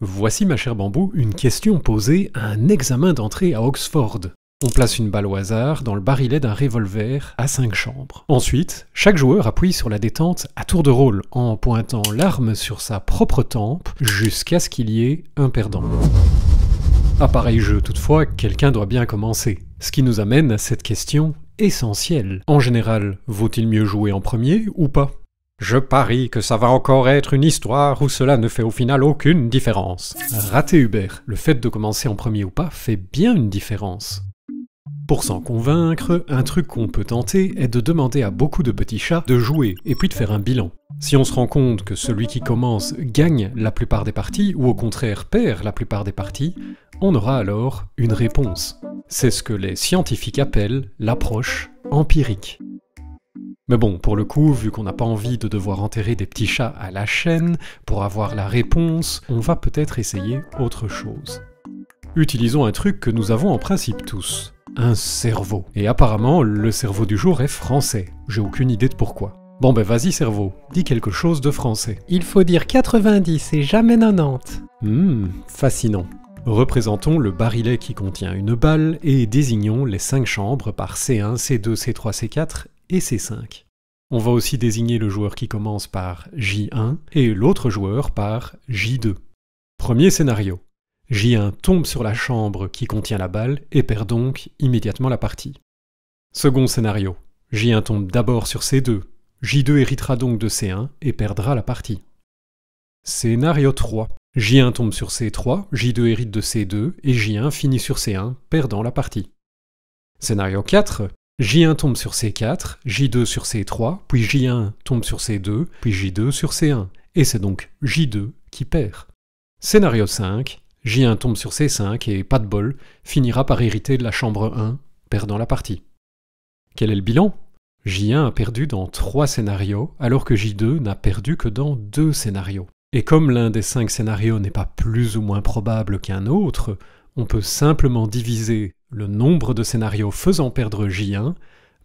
Voici, ma chère Bambou, une question posée à un examen d'entrée à Oxford. On place une balle au hasard dans le barillet d'un revolver à 5 chambres. Ensuite, chaque joueur appuie sur la détente à tour de rôle en pointant l'arme sur sa propre tempe jusqu'à ce qu'il y ait un perdant. À pareil jeu, toutefois, quelqu'un doit bien commencer. Ce qui nous amène à cette question essentielle. En général, vaut-il mieux jouer en premier ou pas? Je parie que ça va encore être une histoire où cela ne fait au final aucune différence. Raté Hubert, le fait de commencer en premier ou pas fait bien une différence. Pour s'en convaincre, un truc qu'on peut tenter est de demander à beaucoup de petits chats de jouer et puis de faire un bilan. Si on se rend compte que celui qui commence gagne la plupart des parties ou au contraire perd la plupart des parties, on aura alors une réponse. C'est ce que les scientifiques appellent l'approche empirique. Mais bon, pour le coup, vu qu'on n'a pas envie de devoir enterrer des petits chats à la chaîne pour avoir la réponse, on va peut-être essayer autre chose. Utilisons un truc que nous avons en principe tous, un cerveau. Et apparemment, le cerveau du jour est français. J'ai aucune idée de pourquoi. Bon ben vas-y cerveau, dis quelque chose de français. Il faut dire 90 et jamais 90. Hum, fascinant. Représentons le barillet qui contient une balle et désignons les 5 chambres par C1, C2, C3, C4 et C5. On va aussi désigner le joueur qui commence par J1 et l'autre joueur par J2. Premier scénario. J1 tombe sur la chambre qui contient la balle et perd donc immédiatement la partie. Second scénario. J1 tombe d'abord sur C2. J2 héritera donc de C1 et perdra la partie. Scénario 3. J1 tombe sur C3, J2 hérite de C2 et J1 finit sur C1, perdant la partie. Scénario 4. J1 tombe sur C4, J2 sur C3, puis J1 tombe sur C2, puis J2 sur C1, et c'est donc J2 qui perd. Scénario 5. J1 tombe sur C5 et, pas de bol, finira par hériter de la chambre 1, perdant la partie. Quel est le bilan? J1 a perdu dans 3 scénarios, alors que J2 n'a perdu que dans 2 scénarios. Et comme l'un des 5 scénarios n'est pas plus ou moins probable qu'un autre, on peut simplement diviser le nombre de scénarios faisant perdre J1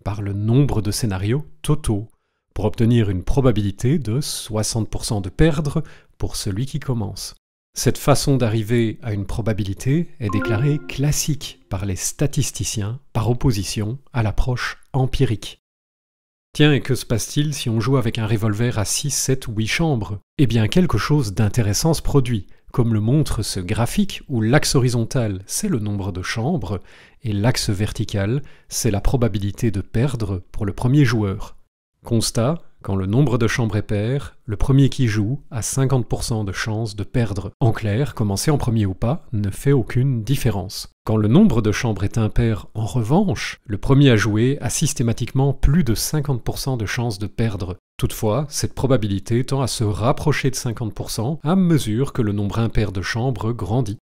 par le nombre de scénarios totaux, pour obtenir une probabilité de 60% de perdre pour celui qui commence. Cette façon d'arriver à une probabilité est déclarée classique par les statisticiens par opposition à l'approche empirique. Tiens, et que se passe-t-il si on joue avec un revolver à 6, 7 ou 8 chambres? Eh bien, quelque chose d'intéressant se produit, comme le montre ce graphique où l'axe horizontal, c'est le nombre de chambres, et l'axe vertical, c'est la probabilité de perdre pour le premier joueur. Constat, quand le nombre de chambres est pair, le premier qui joue a 50% de chance de perdre. En clair, commencer en premier ou pas ne fait aucune différence. Quand le nombre de chambres est impair, en revanche, le premier à jouer a systématiquement plus de 50% de chance de perdre. Toutefois, cette probabilité tend à se rapprocher de 50% à mesure que le nombre impair de chambres grandit.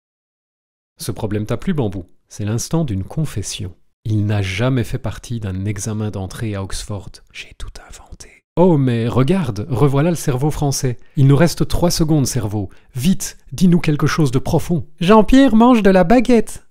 Ce problème t'a plu, Bambou? C'est l'instant d'une confession. Il n'a jamais fait partie d'un examen d'entrée à Oxford. J'ai tout inventé. Oh, mais regarde, revoilà le cerveau français. Il nous reste trois secondes, cerveau. Vite, dis-nous quelque chose de profond. Jean-Pierre mange de la baguette.